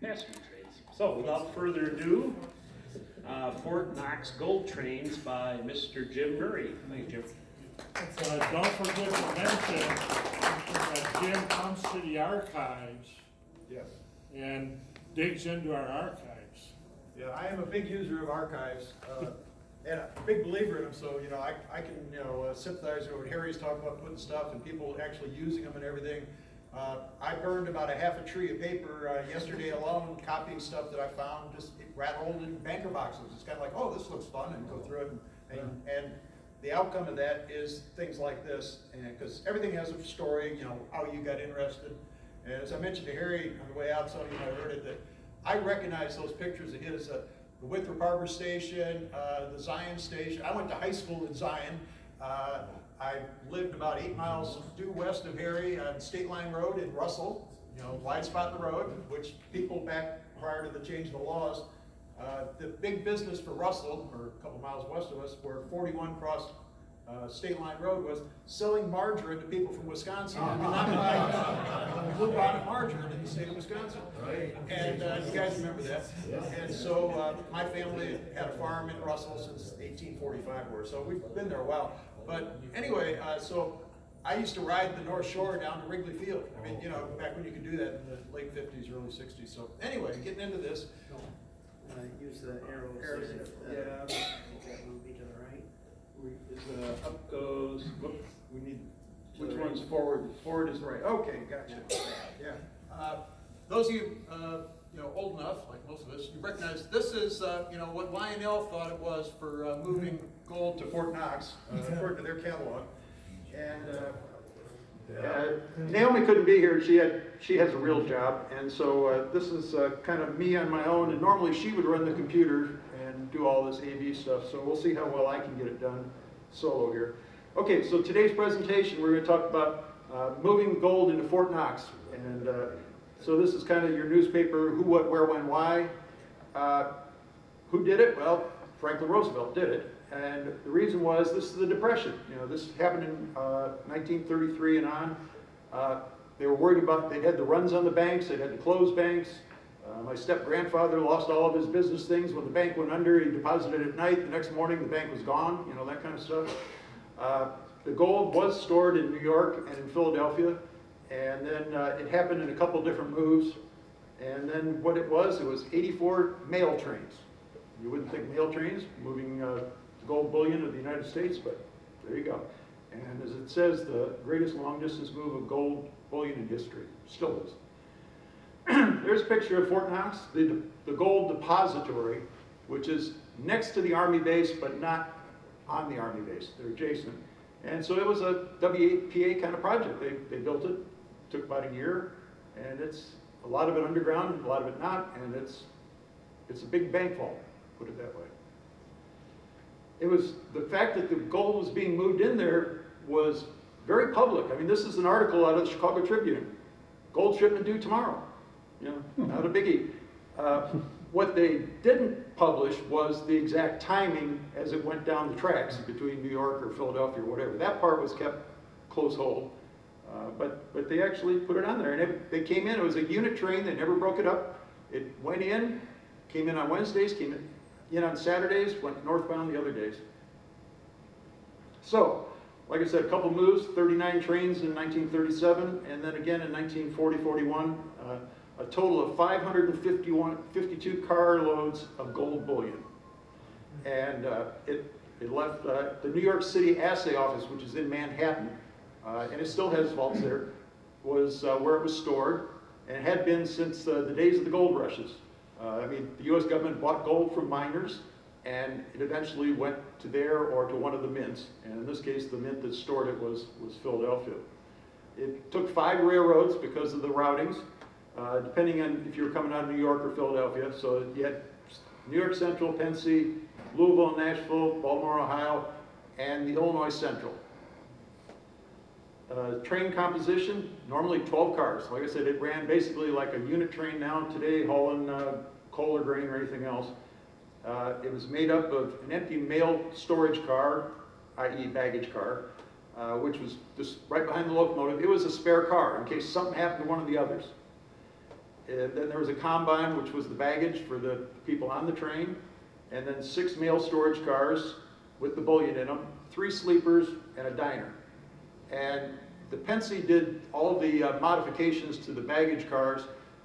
passenger trains. So without further ado, uh, Fort Knox Gold Trains by Mr. Jim Murrie. Thank you, Jim. Uh, don't forget to mention that Jim comes to the archives Yes. and digs into our archives. Yeah, I am a big user of archives, uh, and a big believer in them, so, you know, I, I can, you know, uh, sympathize with what Harry's talking about, putting stuff and people actually using them and everything. Uh, I burned about a half a tree of paper uh, yesterday alone, copying stuff that I found, just rattled in banker boxes. It's kind of like, oh, this looks fun, and go through it, and, and, and the outcome of that is things like this, because everything has a story, you know, how you got interested. And as I mentioned to Harry on the way out, some of you might have heard it, that I recognize those pictures of his, uh, the Winthrop Harbor Station, uh, the Zion Station. I went to high school in Zion. Uh, I lived about eight miles due west of Harry on State Line Road in Russell, you know, wide spot in the road, which people back prior to the change of the laws, uh, the big business for Russell, or a couple miles west of us, where 41 crossed uh, State Line Road was selling margarine to people from Wisconsin did not blue bonnet margarine in the state of Wisconsin. Right. And uh, you guys remember that. And so uh, my family had a farm in Russell since 1845 or so. We've been there a while. But anyway, uh, so I used to ride the North Shore down to Wrigley Field. I mean, you know, back when you could do that in the late 50s, early 60s. So anyway, getting into this. Uh, use the arrows. Arrows, uh, yeah. That will be to the right. We- uh, up goes, whoop, we need, which one's forward? Forward is right. Okay, gotcha. Yeah. Uh, Those of you, uh, you know, old enough, like most of us, you recognize this is, uh, you know, what Lionel thought it was for uh, moving gold to Fort Knox, uh, according to their catalog. And uh, Naomi couldn't be here. She had, she has a real job. And so uh, this is uh, kind of me on my own. And normally she would run the computer and do all this AV stuff. So we'll see how well I can get it done solo here. Okay, so today's presentation, we're going to talk about moving gold into Fort Knox. And so this is kind of your newspaper, who, what, where, when, why. Uh, who did it? Well, Franklin Roosevelt did it. And the reason was this is the Depression. You know, this happened in uh, 1933 and on. Uh, they were worried about, they had the runs on the banks, they had to close banks. Uh, my step-grandfather lost all of his business things. When the bank went under, he deposited at night. The next morning, the bank was gone, you know, that kind of stuff. Uh, the gold was stored in New York and in Philadelphia. And then uh, it happened in a couple different moves. And then what it was, it was 84 mail trains. You wouldn't think mail trains moving uh, gold bullion of the United States, but there you go. And as it says, the greatest long distance move of gold bullion in history, still is. There's a picture of Fort Knox, the, the gold depository, which is next to the Army base, but not on the Army base. They're adjacent. And so it was a WPA kind of project. They, they built it, took about a year, and it's a lot of it underground, a lot of it not, and it's, it's a big bank vault, put it that way. It was, the fact that the gold was being moved in there was very public. I mean, this is an article out of the Chicago Tribune. Gold shipment due tomorrow. You know, not a biggie. Uh, what they didn't publish was the exact timing as it went down the tracks between New York or Philadelphia or whatever. That part was kept close hold. Uh, but, but they actually put it on there. And it, they came in, it was a unit train, they never broke it up. It went in, came in on Wednesdays, came in, in on Saturdays, went northbound the other days. So, like I said, a couple moves, 39 trains in 1937, and then again in 1940-41, uh, a total of 551, 52 car loads of gold bullion. And uh, it, it left uh, the New York City Assay Office, which is in Manhattan, uh, and it still has vaults there, was uh, where it was stored, and it had been since uh, the days of the gold rushes. Uh, I mean, the U.S. government bought gold from miners, and it eventually went to there or to one of the mints. And in this case, the mint that stored it was, was Philadelphia. It took five railroads because of the routings, uh, depending on if you were coming out of New York or Philadelphia. So you had New York Central, Pennsy, Louisville, Nashville, Baltimore, Ohio, and the Illinois Central. Uh, train composition, normally 12 cars. Like I said, it ran basically like a unit train now today, hauling uh, coal or grain or anything else. Uh, it was made up of an empty mail storage car, i.e. baggage car, uh, which was just right behind the locomotive. It was a spare car in case something happened to one of the others. Then there was a combine, which was the baggage for the people on the train. And then six mail storage cars with the bullion in them, three sleepers, and a diner. And the Pennsy did all the uh, modifications to the baggage cars,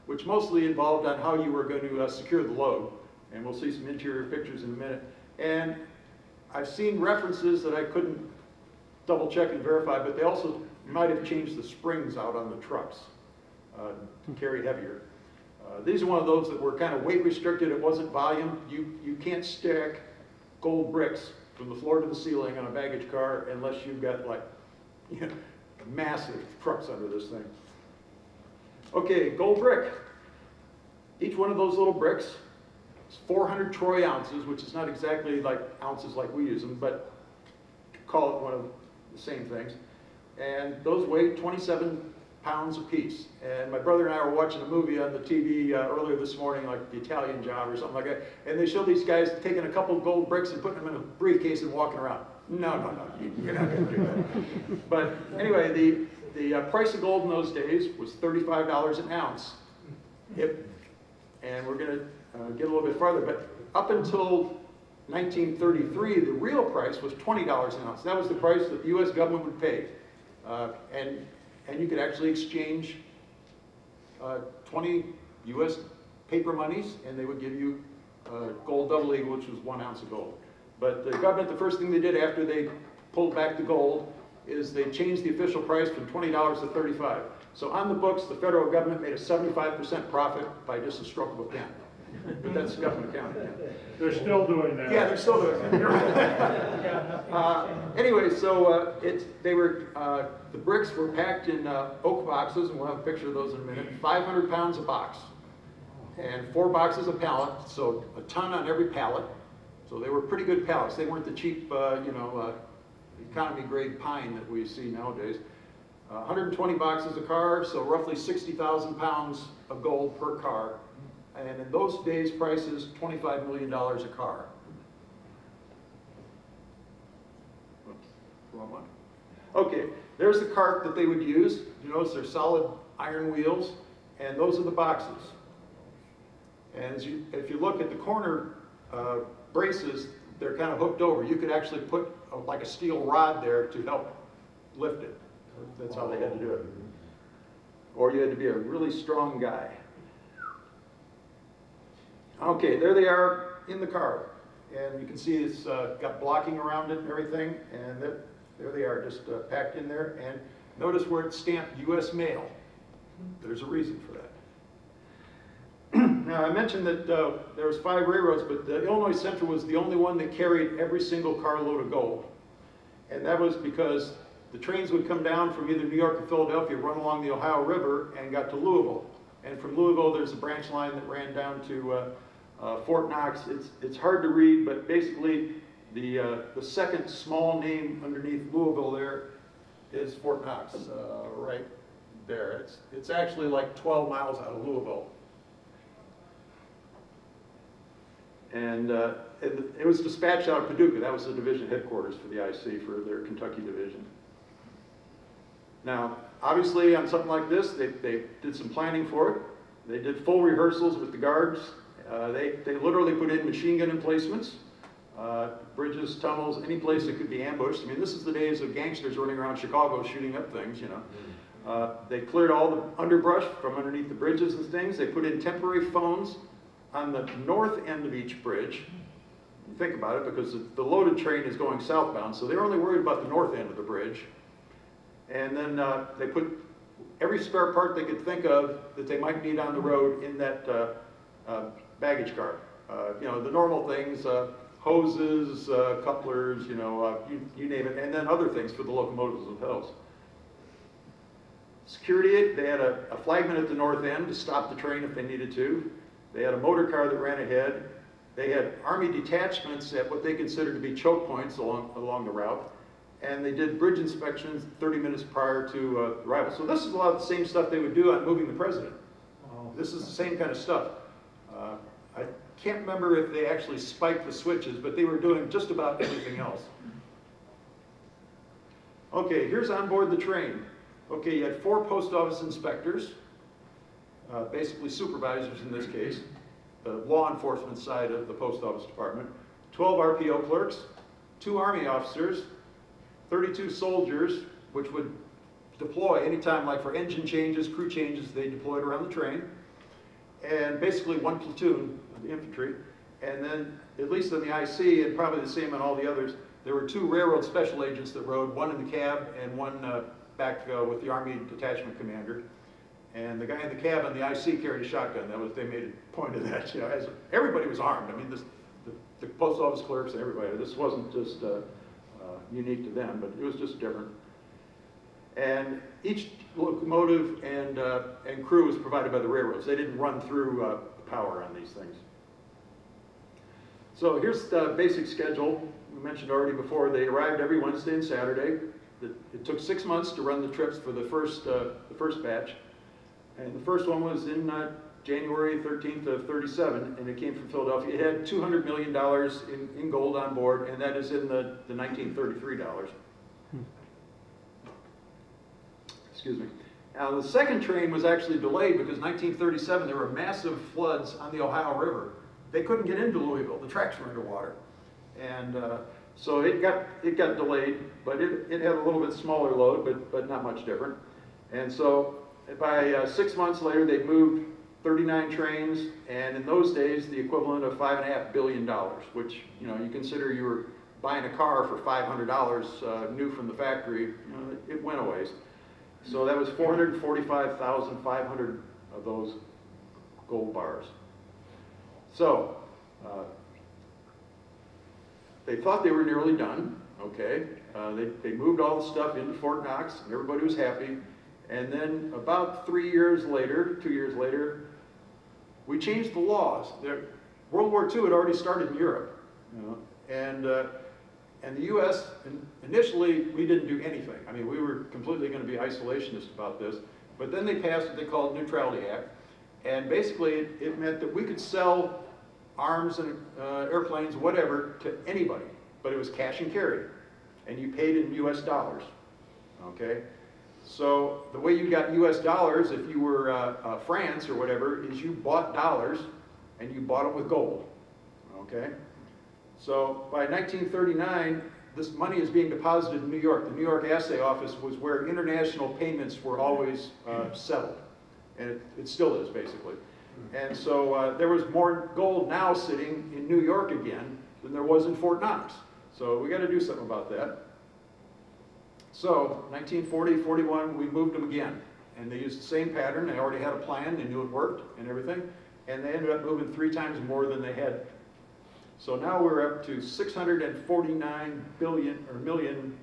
which mostly involved on how you were going to uh, secure the load. And we'll see some interior pictures in a minute. And I've seen references that I couldn't double check and verify, but they also might have changed the springs out on the trucks uh, to carry heavier. Uh, These are one of those that were kind of weight restricted, it wasn't volume. You, you can't stack gold bricks from the floor to the ceiling on a baggage car unless you've got like, you know, massive trucks under this thing. Okay, gold brick. Each one of those little bricks is 400 troy ounces, which is not exactly like ounces like we use them, but call it one of the same things. And those weigh 27 pounds apiece. And my brother and I were watching a movie on the TV uh, earlier this morning, like The Italian Job or something like that. And they show these guys taking a couple of gold bricks and putting them in a briefcase and walking around. No, no, no, you- you're not going to do that. But anyway, the, the uh, price of gold in those days was $35 an ounce. And we're going to uh, get a little bit farther, but up until 1933, the real price was $20 an ounce. That was the price that the U.S. government would pay. Uh, and, and you could actually exchange uh, 20 U.S. paper monies, and they would give you uh, gold double eagle, which was one ounce of gold. But the government, the first thing they did after they pulled back the gold is they changed the official price from $20 to 35. So on the books, the federal government made a 75% profit by just a stroke of a pen. But that's government accounting. They're still doing that. Yeah, they're still doing it. Uh, Anyway, so uh, it's, they were, uh, the bricks were packed in uh, oak boxes, and we'll have a picture of those in a minute, 500 pounds a box. And four boxes a pallet, so a ton on every pallet. So they were pretty good pallets. They weren't the cheap, uh, you know, uh, economy grade pine that we see nowadays. Uh, 120 boxes a car, so roughly 60,000 pounds of gold per car. And in those days, prices, $25 million a car. Wrong one. Okay, there's the cart that they would use. You notice they're solid iron wheels, and those are the boxes. And you, if you look at the corner uh, braces, they're kind of hooked over. You could actually put uh, like a steel rod there to help lift it. That's how they had to do it. Or you had to be a really strong guy. Okay, there they are in the car. And you can see it's uh, got blocking around it and everything. And there, there they are, just uh, packed in there. And notice where it's stamped US mail. There's a reason for that. Now, I mentioned that uh, there was five railroads, but the Illinois Central was the only one that carried every single carload of gold. And that was because the trains would come down from either New York or Philadelphia, run along the Ohio River, and got to Louisville. And from Louisville, there's a branch line that ran down to uh, uh, Fort Knox. It's, it's hard to read, but basically, the, uh, the second small name underneath Louisville there is Fort Knox, uh, right there. It's, it's actually like 12 miles out of Louisville. And uh, it, it was dispatched out of Paducah. That was the division headquarters for the IC for their Kentucky division. Now, obviously, on something like this, they, they did some planning for it. They did full rehearsals with the guards. Uh, they, they literally put in machine gun emplacements, uh, bridges, tunnels, any place that could be ambushed. I mean, this is the days of gangsters running around Chicago shooting up things, you know. Uh, they cleared all the underbrush from underneath the bridges and things. They put in temporary phones on the north end of each bridge. Think about it, because the- loaded train is going southbound, so they're only worried about the north end of the bridge. And then uh, they put every spare part they could think of that they might need on the road in that uh, uh, baggage car. Uh, You know, the normal things, uh, hoses, uh, couplers, you know, you you name it, and then other things for the locomotives themselves. Security, they had a a flagman at the north end to stop the train if they needed to. They had a motor car that ran ahead. They had army detachments at what they considered to be choke points along, along the route. And they did bridge inspections 30 minutes prior to uh, arrival. So this is a lot of the same stuff they would do on moving the president. This is the same kind of stuff. Uh, I can't remember if they actually spiked the switches, but they were doing just about everything else. Okay, here's on board the train. Okay, you had four post office inspectors. Uh, basically supervisors in this case, the law enforcement side of the post office department, 12 RPO clerks, two Army officers, 32 soldiers, which would deploy anytime, like for engine changes, crew changes, they deployed around the train, and basically one platoon of infantry. And then, at least in the IC, and probably the same in all the others, there were two railroad special agents that rode, one in the cab and one uh, back with the Army detachment commander. And the guy in the cab on the IC carried a shotgun. That was, they made a point of that, you know, as, everybody was armed. I mean, this, the, the post office clerks and everybody, this wasn't just uh, uh, unique to them, but it was just different. And each locomotive and, uh, and crew was provided by the railroads. They didn't run through uh, power on these things. So here's the basic schedule. We mentioned already before, they arrived every Wednesday and Saturday. It, it took six months to run the trips for the first, uh, the first batch. And the first one was in uh, January 13th of 37, and it came from Philadelphia. It had $200 million in, in gold on board, and that is in the, the 1933 dollars. Excuse me. Now, the second train was actually delayed because 1937, there were massive floods on the Ohio River. They couldn't get into Louisville. The tracks were underwater. And uh, so it got, it got delayed, but it, it had a little bit smaller load, but, but not much different. And so by uh, six months later, they moved 39 trains, and in those days, the equivalent of five and a half billion dollars, which, you know, you consider you were buying a car for $500 uh, new from the factory, you know, it, went a ways. So that was 445,500 of those gold bars. So, uh, they thought they were nearly done, okay? Uh, they, they moved all the stuff into Fort Knox, and everybody was happy. And then about three years later, two years later, we changed the laws. There, World War II had already started in Europe, you know, and uh, and the U.S. initially we didn't do anything. I mean, we were completely going to be isolationist about this. But then they passed what they called the Neutrality Act, and basically it, it meant that we could sell arms and uh, airplanes, whatever, to anybody, but it was cash and carry, and you paid in U.S. dollars. Okay. So the way you got U.S. dollars, if you were uh, uh, France or whatever, is you bought dollars and you bought them with gold. Okay? So by 1939, this money is being deposited in New York. The New York Assay Office was where international payments were always uh, settled. And it, it still is, basically. And so uh, there was more gold now sitting in New York again than there was in Fort Knox. So we got to do something about that. So 1940, 41, we moved them again. And they used the same pattern. They already had a plan. They knew it worked and everything. And they ended up moving three times more than they had. So now we're up to 649 billion or million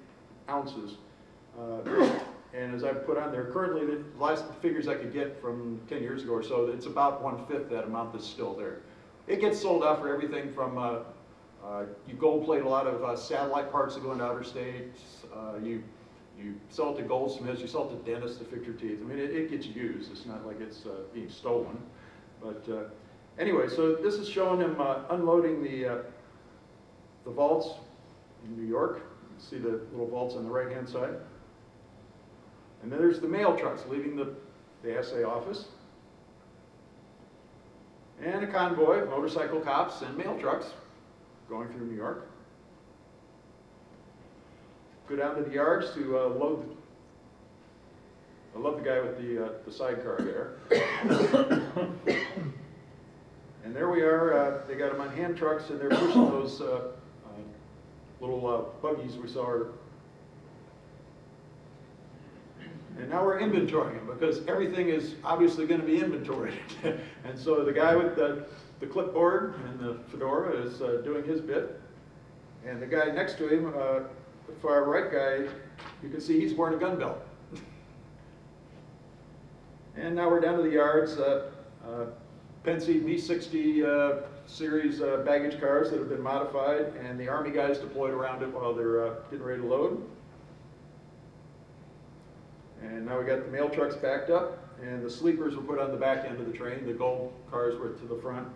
ounces. Uh, and as I've put on there, currently the last figures I could get from 10 years ago or so, it's about one-fifth that amount that's still there. It gets sold out for everything from, uh, uh, you gold plate a lot of uh, satellite parts that go into outer states, uh, you, you sell it to goldsmiths, you sell it to dentists to fix your teeth. I mean, it, it gets used, it's not like it's uh, being stolen. But uh, anyway, so this is showing them uh, unloading the, uh, the vaults in New York. You see the little vaults on the right-hand side. And then there's the mail trucks leaving the, the assay office. And a convoy of motorcycle cops and mail trucks going through New York. Go down to the yards to uh, load. The, I love the guy with the, uh, the sidecar there. and there we are. Uh, they got them on hand trucks and they're pushing those uh, uh, little uh, buggies we saw And now we're inventorying them because everything is obviously going to be inventoried. and so the guy with the, the clipboard and the fedora is uh, doing his bit. And the guy next to him, uh, the far right guy, you can see he's wearing a gun belt. and now we're down to the yards. Uh, uh, Pennsy B60 uh, series uh, baggage cars that have been modified and the Army guys deployed around it while they're uh, getting ready to load. And now we got the mail trucks backed up, and the sleepers were put on the back end of the train. The gold cars were to the front.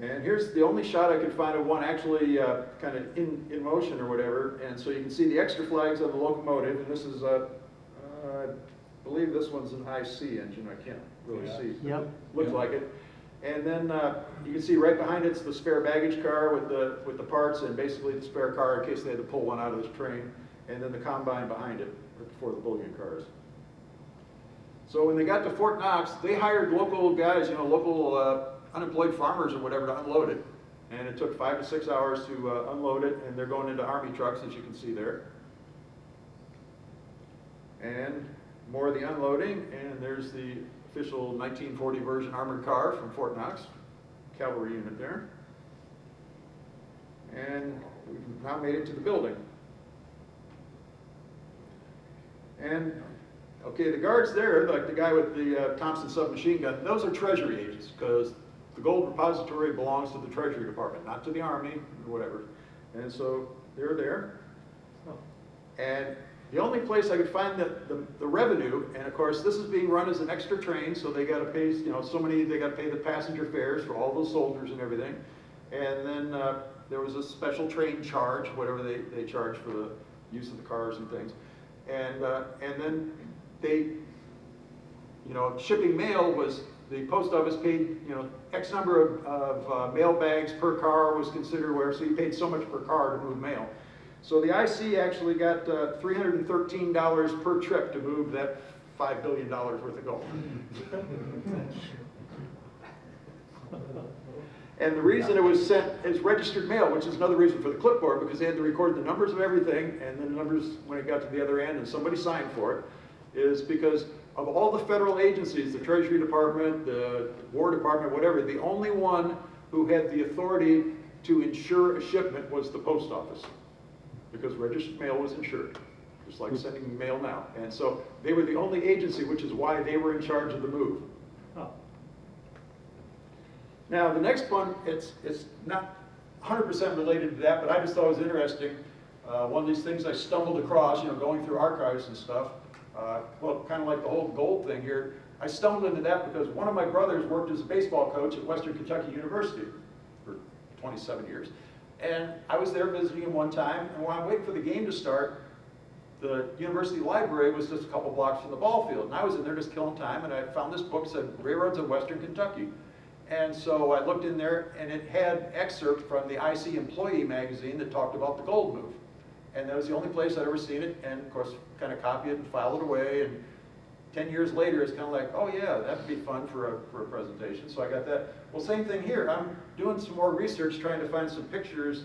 And here's the only shot I could find of one actually uh, kind of in, in motion or whatever. And so you can see the extra flags on the locomotive, and this is, uh, uh, I believe this one's an IC engine, I can't really Yeah. see. Yep. Looks like it. And then, uh, you can see right behind it's the spare baggage car with the, with the parts and basically the spare car in case they had to pull one out of this train. And then the combine behind it, right before the bullion cars. So when they got to Fort Knox, they hired local guys, you know, local uh, unemployed farmers or whatever to unload it. And it took five to six hours to uh, unload it, and they're going into army trucks, as you can see there. And more of the unloading, and there's the official 1940 version armored car from Fort Knox, cavalry unit there. And we've now made it to the building. And, okay, the guards there, like the guy with the uh, Thompson submachine gun, those are treasury agents, because the gold repository belongs to the Treasury Department, not to the Army or whatever. And so they're there. And the only place I could find the, the, the revenue, and of course, this is being run as an extra train, so they gotta pay, you know, so many, they gotta pay the passenger fares for all those soldiers and everything. And then, uh, there was a special train charge, whatever they, they charge for the use of the cars and things. And, uh, and then they, you know, shipping mail was, the post office paid, you know, X number of, of uh, mail bags per car was considered where, so you paid so much per car to move mail. So the IC actually got uh, $313 per trip to move that $5 billion worth of gold. And the reason it was sent as registered mail, which is another reason for the clipboard, because they had to record the numbers of everything, and then the numbers, when it got to the other end, and somebody signed for it, is because of all the federal agencies, the Treasury Department, the War Department, whatever, the only one who had the authority to insure a shipment was the post office. Because registered mail was insured, just like sending mail now. And so they were the only agency, which is why they were in charge of the move. Oh, Now, the next one, it's, it's not 100% related to that, but I just thought it was interesting. Uh, one of these things I stumbled across, you know, going through archives and stuff. Uh, well, kind of like the whole gold thing here. I stumbled into that because one of my brothers worked as a baseball coach at Western Kentucky University for 27 years. And I was there visiting him one time, and while I'm waiting for the game to start, the university library was just a couple blocks from the ball field. And I was in there just killing time, and I found this book said Railroads of Western Kentucky. And so I looked in there, and it had excerpts from the IC Employee magazine that talked about the gold move. And that was the only place I'd ever seen it, and of course, kind of copy it and file it away. And 10 years later, it's kind of like, oh yeah, that'd be fun for a, for a presentation. So I got that. Well, same thing here. I'm doing some more research, trying to find some pictures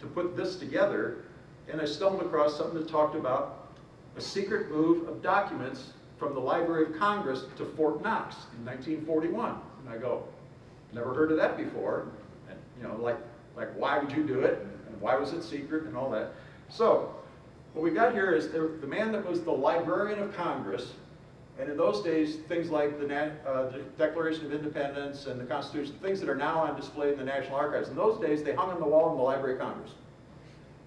to put this together. And I stumbled across something that talked about a secret move of documents from the Library of Congress to Fort Knox in 1941. And I go, never heard of that before. And, you know, like, like why would you do it? And why was it secret and all that? So, what we've got here is the, the man that was the Librarian of Congress, and in those days, things like the, uh, the Declaration of Independence and the Constitution, things that are now on display in the National Archives, in those days, they hung on the wall in the Library of Congress.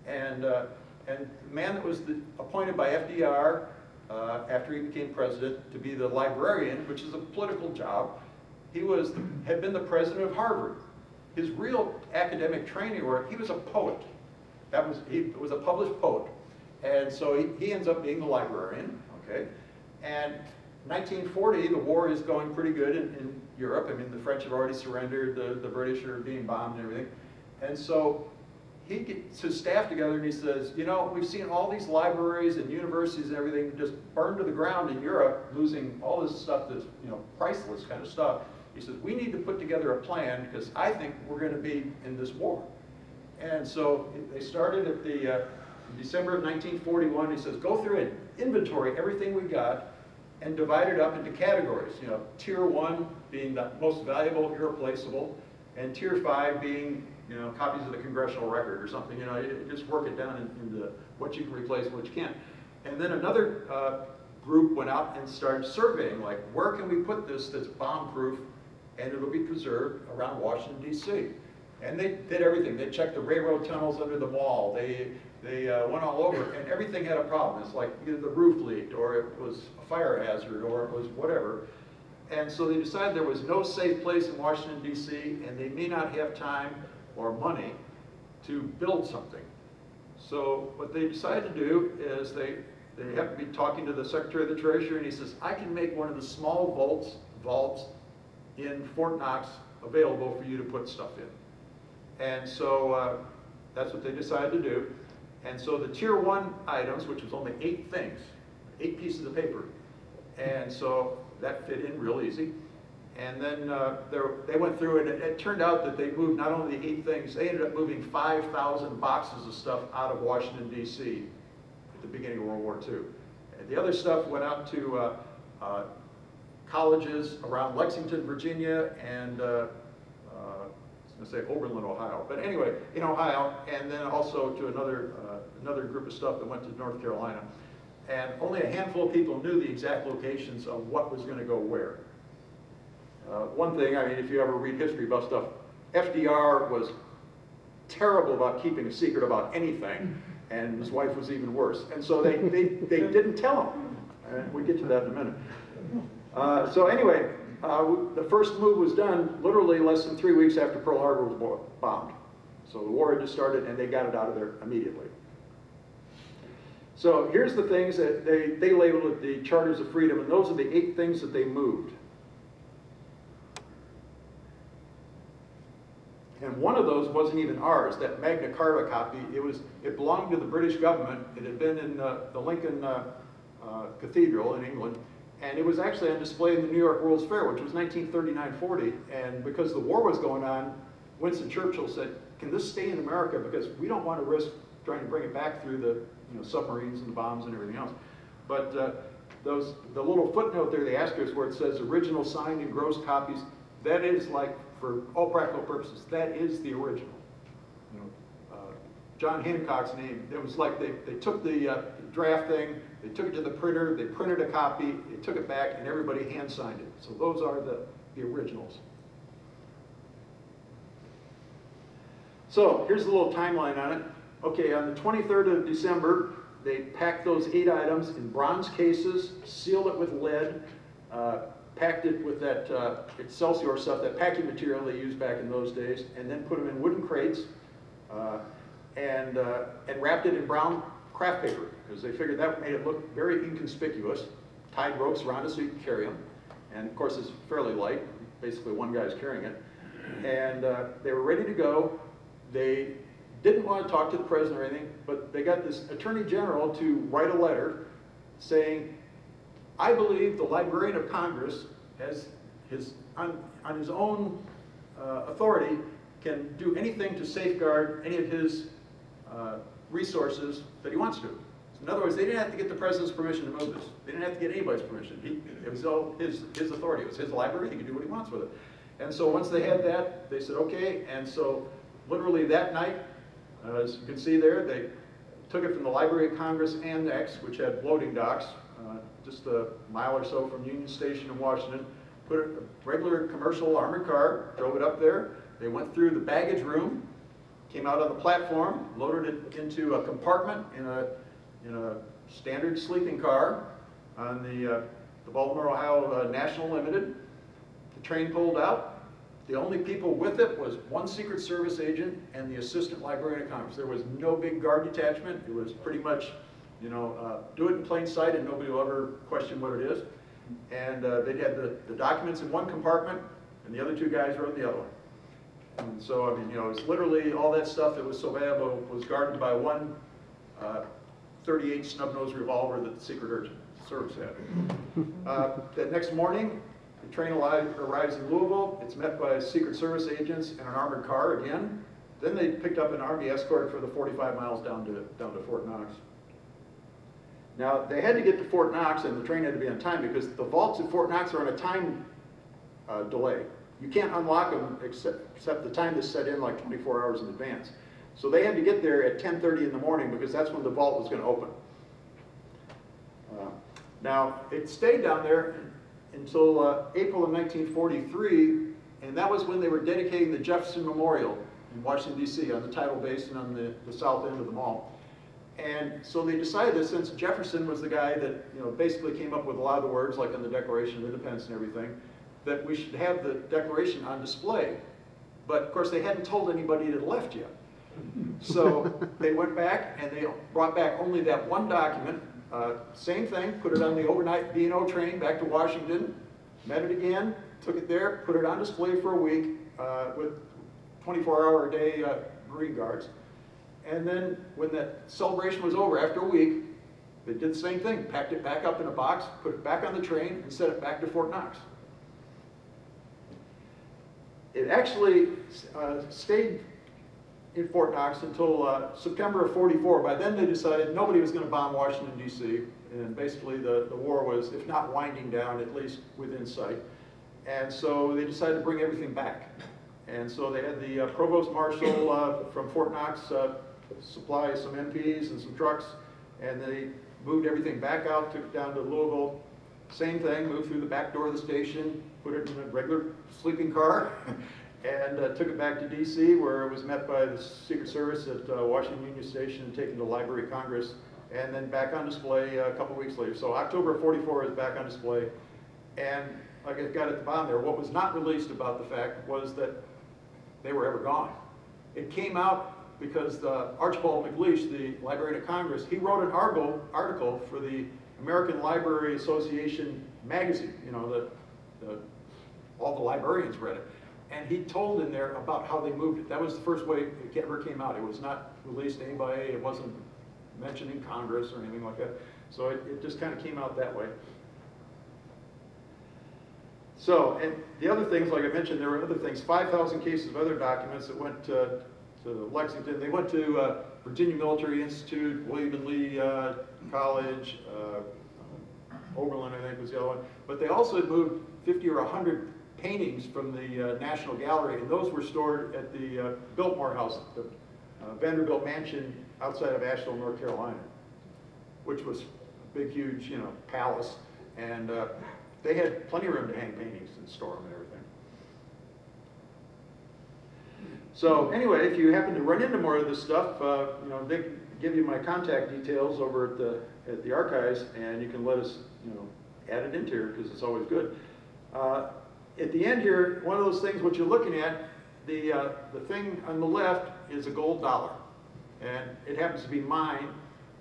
And, uh, and the man that was the, appointed by FDR uh, after he became president to be the librarian, which is a political job, he was, had been the president of Harvard. His real academic training, or he was a poet. That was, he was a published poet. And so he, he ends up being the librarian, okay? And 1940, the war is going pretty good in, in Europe. I mean, the French have already surrendered, the, the British are being bombed and everything. And so he gets his staff together and he says, you know, we've seen all these libraries and universities and everything just burned to the ground in Europe, losing all this stuff that's, you know, priceless kind of stuff. He says, we need to put together a plan because I think we're going to be in this war. And so they started at the uh, December of 1941. He says, go through and inventory everything we got and divide it up into categories. You know, tier one being the most valuable, irreplaceable, and tier five being, you know, copies of the congressional record or something. You know, just work it down into what you can replace and what you can't. And then another uh, group went out and started surveying, like, where can we put this that's bomb-proof and it'll be preserved around Washington, D.C. And they did everything. They checked the railroad tunnels under the mall. They, they uh, went all over, and everything had a problem. It's like either the roof leaked, or it was a fire hazard, or it was whatever. And so they decided there was no safe place in Washington, D.C., and they may not have time or money to build something. So what they decided to do is they, they happened to be talking to the Secretary of the Treasury, and he says, I can make one of the small vaults, vaults in Fort Knox available for you to put stuff in. And so uh, that's what they decided to do. And so the tier one items, which was only eight things, eight pieces of paper, and so that fit in real easy. And then uh, they went through and it, it turned out that they moved not only the eight things, they ended up moving 5,000 boxes of stuff out of Washington DC at the beginning of World War II. And the other stuff went out to uh, uh, colleges around Lexington, Virginia, and uh, say Oberlin, Ohio. But anyway, in Ohio, and then also to another, uh, another group of stuff that went to North Carolina. And only a handful of people knew the exact locations of what was going to go where. Uh, one thing, I mean, if you ever read history about stuff, FDR was terrible about keeping a secret about anything, and his wife was even worse. And so they, they, they didn't tell him. And we'll get to that in a minute. Uh, so anyway, uh, the first move was done literally less than three weeks after Pearl Harbor was bombed. So the war had just started and they got it out of there immediately. So here's the things that they, they labeled the Charters of Freedom, and those are the eight things that they moved. And one of those wasn't even ours, that Magna Carta copy, it was, it belonged to the British government. It had been in uh, the Lincoln uh, uh, Cathedral in England, and it was actually on display in the New York World's Fair, which was 1939-40. And because the war was going on, Winston Churchill said, can this stay in America? Because we don't want to risk trying to bring it back through the you know, submarines and the bombs and everything else. But uh, those, the little footnote there, the asterisk where it says original signed and gross copies, that is like, for all practical purposes, that is the original. You know, John Hancock's name, it was like they, they took the uh, draft thing, they took it to the printer, they printed a copy, they took it back, and everybody hand signed it. So those are the, the originals. So here's a little timeline on it. Okay, on the 23rd of December, they packed those eight items in bronze cases, sealed it with lead, uh, packed it with that uh, Excelsior stuff, that packing material they used back in those days, and then put them in wooden crates uh, and, uh, and wrapped it in brown kraft paper because they figured that made it look very inconspicuous. Tied ropes around it so you could carry them. And of course it's fairly light, basically one guy's carrying it. And uh, they were ready to go. They didn't want to talk to the president or anything, but they got this attorney general to write a letter saying, I believe the Librarian of Congress has his, on, on his own uh, authority can do anything to safeguard any of his uh, resources that he wants to. In other words, they didn't have to get the president's permission to move this. They didn't have to get anybody's permission. He, it was all his, his authority. It was his library. He could do what he wants with it. And so once they had that, they said, okay. And so literally that night, uh, as you can see there, they took it from the Library of Congress Annex, which had loading docks, uh, just a mile or so from Union Station in Washington, put a regular commercial armored car, drove it up there. They went through the baggage room, came out on the platform, loaded it into a compartment in a, in a standard sleeping car on the, uh, the Baltimore, Ohio uh, National Limited. The train pulled out. The only people with it was one Secret Service agent and the Assistant Librarian of Congress. There was no big guard detachment. It was pretty much, you know, uh, do it in plain sight and nobody will ever question what it is. And uh, they had the, the documents in one compartment and the other two guys were in the other one. And so, I mean, you know, it's literally all that stuff that was so valuable was guarded by one uh, 38 snub-nosed revolver that the Secret Service had. Uh, that next morning, the train arrives in Louisville. It's met by Secret Service agents and an armored car again. Then they picked up an Army escort for the 45 miles down to, down to Fort Knox. Now, they had to get to Fort Knox, and the train had to be on time because the vaults at Fort Knox are on a time uh, delay. You can't unlock them except, except the time that's set in like 24 hours in advance. So they had to get there at 10.30 in the morning because that's when the vault was going to open. Uh, now, it stayed down there until uh, April of 1943, and that was when they were dedicating the Jefferson Memorial in Washington, D.C. on the tidal basin on the, the south end of the mall. And so they decided that since Jefferson was the guy that you know, basically came up with a lot of the words, like in the Declaration of Independence and everything, that we should have the Declaration on display. But of course, they hadn't told anybody it had left yet. So they went back and they brought back only that one document, Uh, Same thing, put it on the overnight B and O train back to Washington, met it again, took it there, put it on display for a week uh, with 24-hour-a-day uh, Marine Guards. And then when that celebration was over, after a week, they did the same thing, packed it back up in a box, put it back on the train, and sent it back to Fort Knox. It actually uh, stayed in Fort Knox until uh, September of 44. By then they decided nobody was going to bomb Washington, D.C., and basically the, the war was, if not winding down, at least within sight. And so they decided to bring everything back. And so they had the uh, provost marshal uh, from Fort Knox uh, supply some MPs and some trucks, and they moved everything back out, took it down to Louisville. Same thing, moved through the back door of the station, put it in a regular sleeping car, and uh, took it back to DC, where it was met by the Secret Service at uh, Washington Union Station and taken to Library of Congress, and then back on display uh, a couple weeks later. So October of 44 is back on display. And like I got at the bottom there, what was not released about the fact was that they were ever gone. It came out because the Archibald MacLeish, the Librarian of Congress, he wrote an article for the American Library Association magazine, you know, the, the, all the librarians read it. And he told in there about how they moved it. That was the first way it ever came out. It was not released to anybody, it wasn't mentioned in Congress or anything like that. So it, it just kind of came out that way. So, and the other things, like I mentioned, there were other things, 5,000 cases of other documents that went to, to Lexington. They went to uh, Virginia Military Institute, William and Lee uh, College, uh, Oberlin, I think was the other one. But they also moved 50 or 100 paintings from the uh, National Gallery, and those were stored at the uh, Biltmore House, the uh, Vanderbilt Mansion outside of Asheville, North Carolina, which was a big, huge, you know, palace. And uh, they had plenty of room to hang paintings and store them and everything. So anyway, if you happen to run into more of this stuff, uh, you know, they give you my contact details over at the, at the archives, and you can let us, you know, add it into here because it's always good. Uh, at the end here, one of those things, what you're looking at, the, uh, the thing on the left is a gold dollar. And it happens to be mine.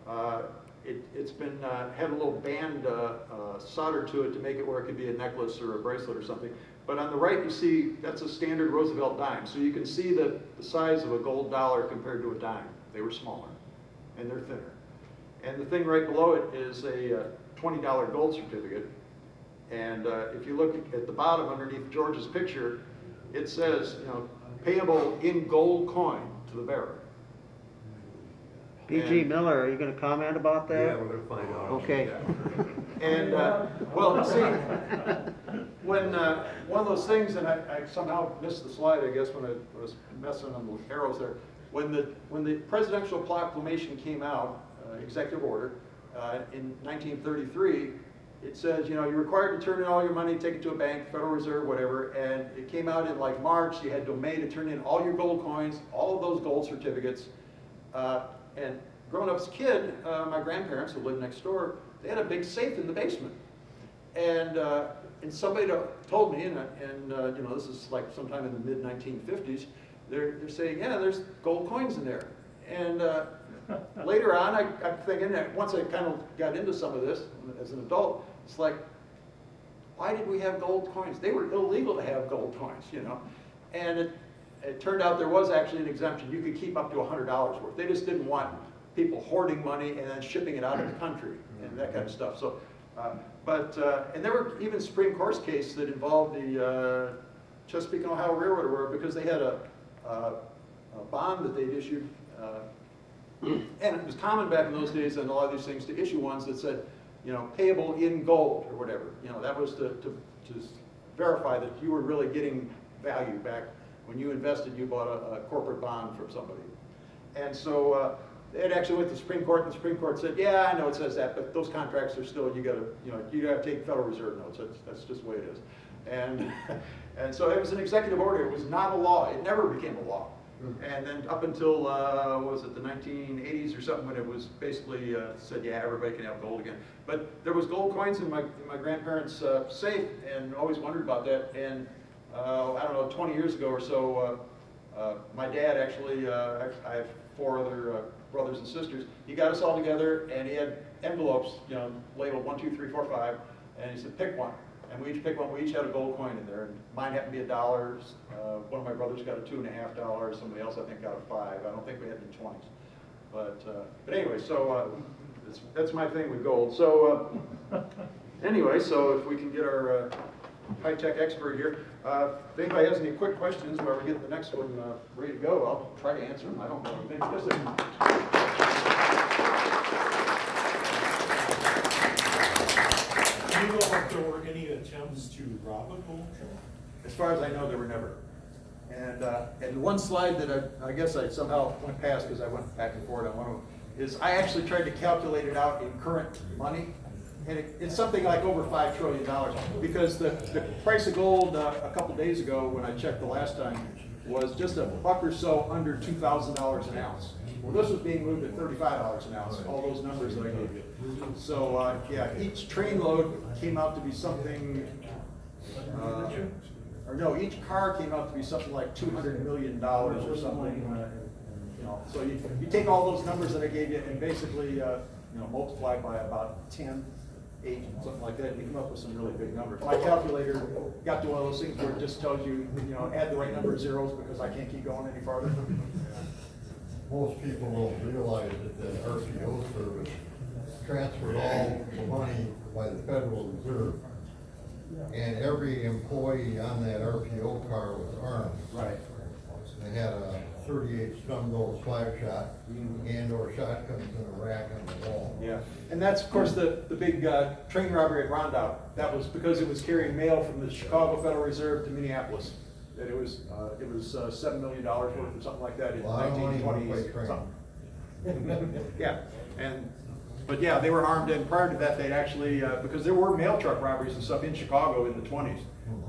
Uh, it, has been, uh, had a little band uh, soldered to it to make it where it could be a necklace or a bracelet or something. But on the right, you see, that's a standard Roosevelt dime. So you can see the, the size of a gold dollar compared to a dime. They were smaller, and they're thinner. And the thing right below it is a $20 gold certificate. And uh, if you look at the bottom underneath George's picture, it says, you know, payable in gold coin to the bearer. B.G. And- Miller, are you gonna comment about that? Yeah, we're gonna find out. Okay. And, uh, well, see, when, uh, one of those things, and I, I somehow missed the slide, I guess, when I was messing on the arrows there. When the, when the presidential proclamation came out, uh, executive order, uh, in 1933, it says, you know, you're required to turn in all your money, take it to a bank, Federal Reserve, whatever, and it came out in like March, you had to May to turn in all your gold coins, all of those gold certificates. Uh, and growing up as a kid, uh, my grandparents who lived next door, they had a big safe in the basement. And, uh, and somebody told me, and, uh, and uh, you know, this is like sometime in the mid 1950s, they're, they're saying, yeah, there's gold coins in there. And uh, later on, I, I'm thinking that once I kind of got into some of this as an adult, it's like, why did we have gold coins? They were illegal to have gold coins, you know. And it, it turned out there was actually an exemption. You could keep up to $100 worth. They just didn't want people hoarding money and then shipping it out of the country and that kind of stuff. So, uh, but, uh, and there were even Supreme Court cases that involved the uh, Chesapeake and Ohio Railroad whatever, because they had a, a, a bond that they'd issued. Uh, and it was common back in those days and a lot of these things to issue ones that said, you know, payable in gold or whatever. You know, that was to, to, to verify that you were really getting value back when you invested, you bought a, a corporate bond from somebody. And so uh, it actually went to the Supreme Court, and the Supreme Court said, yeah, I know it says that, but those contracts are still, you gotta, you know, you gotta take Federal Reserve notes. That's, that's just the way it is. And, and so it was an executive order. It was not a law. It never became a law. And then up until, uh, was it, the 1980s or something, when it was basically uh, said, yeah, everybody can have gold again. But there was gold coins in my, in my grandparents' uh, safe, and always wondered about that. And uh, I don't know, 20 years ago or so, uh, uh, my dad actually, uh, I have four other brothers and sisters, he got us all together, and he had envelopes, you know, labeled one, two, three, four, five, and he said, pick one. And we each picked one, we each had a gold coin in there, and mine happened to be a dollar, uh, one of my brothers got a two and a half dollars, somebody else I think got a five, I don't think we had any twenties. But, uh, but anyway, so, uh, that's, my thing with gold, so, uh, anyway, so if we can get our, uh, high-tech expert here, uh, if anybody has any quick questions while we get the next one, ready to go, I'll try to answer them, I don't know yes, sir. Do you know if there were any attempts to rob a gold train? As far as I know, there were never. And, uh, and one slide that I, I guess I somehow went past because I went back and forth on one of them, is I actually tried to calculate it out in current money. And it, it's something like over five trillion dollars. Because the, the price of gold, uh, a couple days ago, when I checked the last time, was just a buck or so under two thousand dollars an ounce. Well, this was being moved at thirty-five dollars an ounce, all those numbers that I gave you. So, uh, yeah, each train load came out to be something, uh, or no, each car came out to be something like two hundred million dollars or something. uh, You know, so you, you take all those numbers that I gave you and basically, uh, you know, multiply by about ten, eight, something like that, and you come up with some really big numbers. My calculator got to one of those things where it just tells you, you know, add the right number of zeros because I can't keep going any farther. Most people don't realize that the RPO service transferred all the money by the Federal Reserve. And every employee on that RPO car was armed. Right. They had a thirty-eight stun ghost five shot and or shotguns in a rack on the wall. Yeah, and that's, of course, the, the big, uh, train robbery at Rondout. That was because it was carrying mail from the Chicago Federal Reserve to Minneapolis. That it was, uh, it was, uh, seven million dollars worth or something like that in lot of money nineteen went twenties. by train. Yeah, and, but yeah, they were armed, and prior to that, they'd actually, uh, because there were mail truck robberies and stuff in Chicago in the twenties.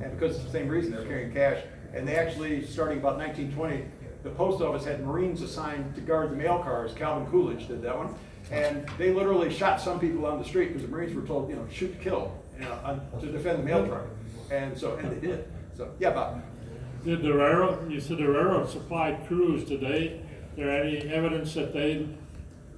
And because of the same reason, they're carrying cash, and they actually, starting about nineteen twenty, the post office had Marines assigned to guard the mail cars, Calvin Coolidge did that one. And they literally shot some people on the street, because the Marines were told, you know, shoot to kill, you know, on- to defend the mail truck. And so, and they did, so, yeah, Bob. Did the railroad, you said the railroad supplied crews, did they, there any evidence that they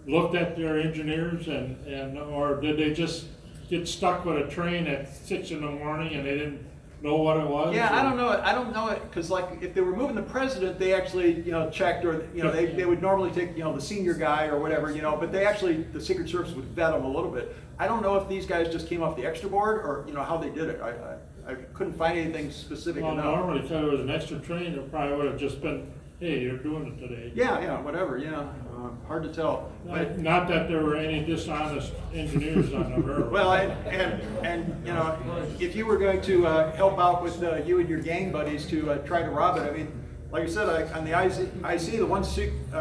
looked at their engineers and, and, or did they just get stuck with a train at six in the morning and they didn't know what it was? Yeah, I or- don't know, it. I don't know it, because like, if they were moving the president, they actually, you know, checked, or, you know, they, they would normally take, you know, the senior guy or whatever, you know, but they actually, the Secret Service would vet them a little bit. I don't know if these guys just came off the extra board, or, you know, how they did it. I, I, I couldn't find anything specific Well, enough. normally, if it was an extra train, it probably would have just been, hey, you're doing it today. Yeah, yeah, whatever, yeah, uh, hard to tell. But, Not that there were any dishonest engineers on the railroad. Well, and, and, and, you know, if you were going to, uh, help out with, uh, you and your gang buddies to, uh, try to rob it, I mean, like I said, I, on the IC, IC, the one uh,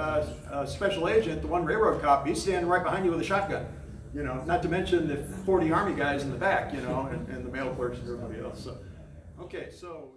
uh, special agent, the one railroad cop, he's standing right behind you with a shotgun. You know, not to mention the forty army guys in the back, you know, and, and the mail clerks and everybody else, so. Okay, so.